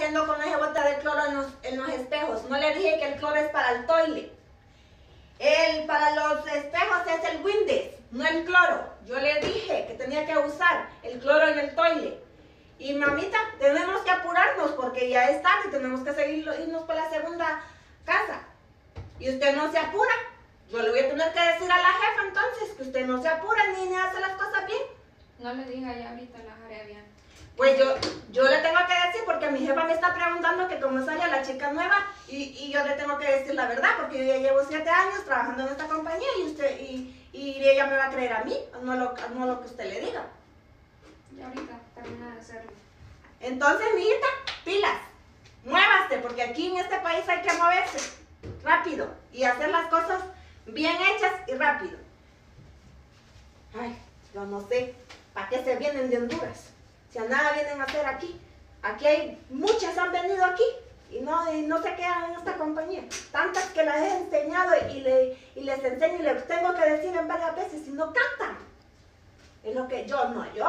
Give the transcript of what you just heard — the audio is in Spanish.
haciendo con esa bota de cloro en los, en los espejos? No le dije que el cloro es para el toilet. El, para los espejos es el Windex, no el cloro. Yo le dije que tenía que usar el cloro en el toilet. Y mamita, tenemos que apurarnos porque ya es tarde, tenemos que seguir irnos para la segunda casa. Y usted no se apura. Yo le voy a tener que decir a la jefa entonces que usted no se apura ni, ni hace las cosas bien. No le diga ya ahorita las haré bien. Pues yo, yo le tengo que decir porque mi jefa me está preguntando que cómo sale la chica nueva y, y, yo le tengo que decir la verdad porque yo ya llevo siete años trabajando en esta compañía y usted y, y ella me va a creer a mí, no lo, no lo que usted le diga. Ya ahorita termina de hacerlo. Entonces, mijita, pilas, muévase porque aquí en este país hay que moverse rápido y hacer las cosas bien hechas y rápido. Ay, yo no sé, ¿para qué se vienen de Honduras? Si a nada vienen a hacer aquí. Aquí hay muchas han venido aquí y no, no se quedan en esta compañía. Tantas que las he enseñado y, le, y les enseño y les tengo que decir en varias veces y no cantan. Es lo que yo no, yo